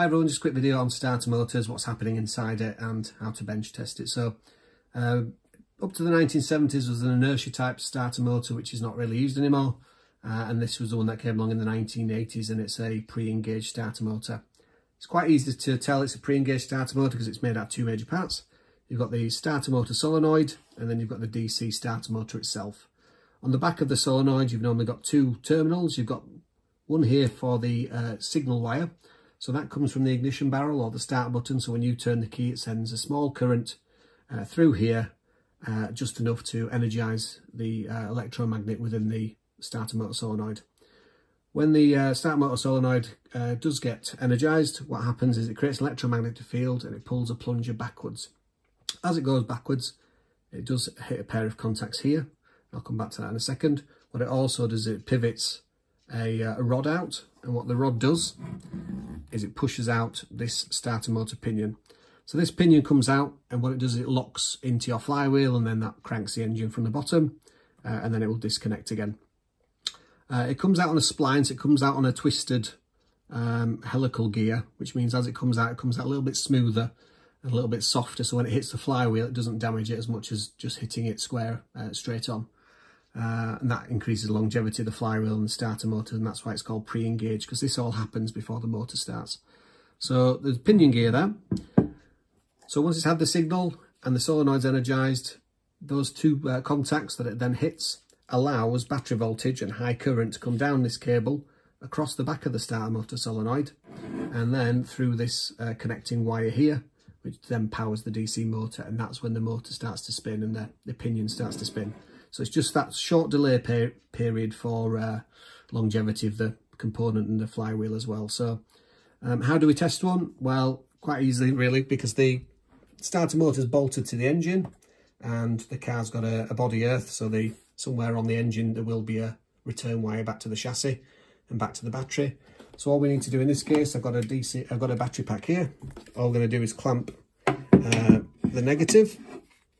Hi everyone, just a quick video on starter motors, what's happening inside it and how to bench test it. So uh, up to the 1970s was an inertia type starter motor which is not really used anymore uh, and this was the one that came along in the 1980s and it's a pre-engaged starter motor. It's quite easy to tell it's a pre-engaged starter motor because it's made out of two major parts. You've got the starter motor solenoid and then you've got the DC starter motor itself. On the back of the solenoid you've normally got two terminals. You've got one here for the uh, signal wire so that comes from the ignition barrel or the start button. So when you turn the key, it sends a small current uh, through here, uh, just enough to energize the uh, electromagnet within the starter motor solenoid. When the uh, starter motor solenoid uh, does get energized, what happens is it creates an electromagnetic field and it pulls a plunger backwards. As it goes backwards, it does hit a pair of contacts here. I'll come back to that in a second. What it also does, it pivots a, uh, a rod out and what the rod does is it pushes out this starter motor pinion. So this pinion comes out and what it does is it locks into your flywheel and then that cranks the engine from the bottom uh, and then it will disconnect again. Uh, it comes out on a spline, so it comes out on a twisted um, helical gear, which means as it comes out, it comes out a little bit smoother and a little bit softer. So when it hits the flywheel, it doesn't damage it as much as just hitting it square uh, straight on. Uh, and that increases the longevity of the flywheel and the starter motor and that's why it's called pre-engage because this all happens before the motor starts. So there's pinion gear there. So once it's had the signal and the solenoid's energised, those two uh, contacts that it then hits allows battery voltage and high current to come down this cable across the back of the starter motor solenoid and then through this uh, connecting wire here which then powers the DC motor and that's when the motor starts to spin and the, the pinion starts to spin. So it's just that short delay per period for uh, longevity of the component and the flywheel as well. So um, how do we test one? Well, quite easily really, because the starter motor is bolted to the engine and the car's got a, a body earth. So the somewhere on the engine, there will be a return wire back to the chassis and back to the battery. So all we need to do in this case, I've got a DC, I've got a battery pack here. All I'm going to do is clamp uh, the negative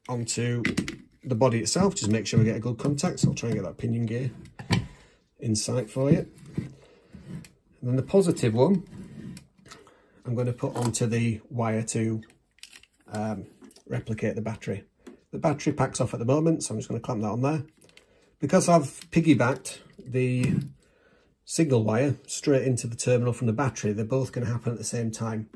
onto the body itself, just make sure we get a good contact. So I'll try and get that pinion gear in sight for you. And then the positive one, I'm going to put onto the wire to um, replicate the battery. The battery pack's off at the moment, so I'm just going to clamp that on there. Because I've piggybacked the signal wire straight into the terminal from the battery, they're both going to happen at the same time.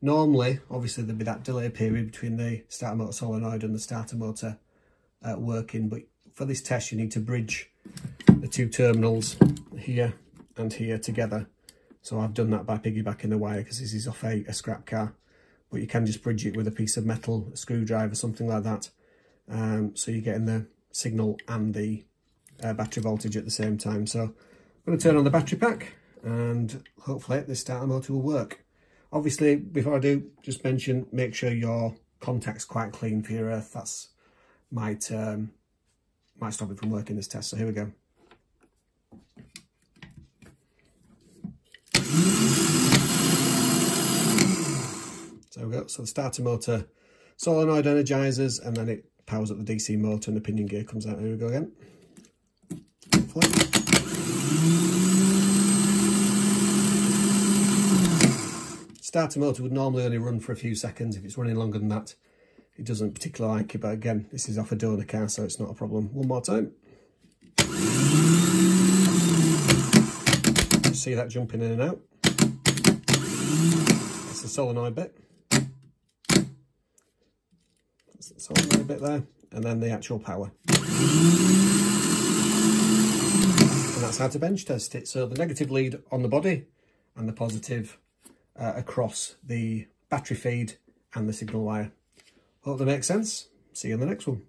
Normally, obviously, there'd be that delay period between the starter motor solenoid and the starter motor uh, working. But for this test, you need to bridge the two terminals here and here together. So I've done that by piggybacking the wire because this is off a, a, scrap car. But you can just bridge it with a piece of metal, a screwdriver, something like that. Um, so you're getting the signal and the uh, battery voltage at the same time. So I'm going to turn on the battery pack and hopefully this starter motor will work. Obviously, before I do, just mention, make sure your contact's quite clean for your earth. That's might um, might stop it from working this test. So here we go. So we go. So the starter motor solenoid energizes and then it powers up the DC motor and the pinion gear comes out. Here we go again. Starter motor would normally only run for a few seconds. If it's running longer than that, it doesn't particularly like it, but again, this is off a donor car, so it's not a problem. One more time. see that jumping in and out. That's the solenoid bit. That's the solenoid bit there, and then the actual power. And that's how to bench test it. So the negative lead on the body and the positive uh, across the battery feed and the signal wire. Hope that makes sense. See you in the next one.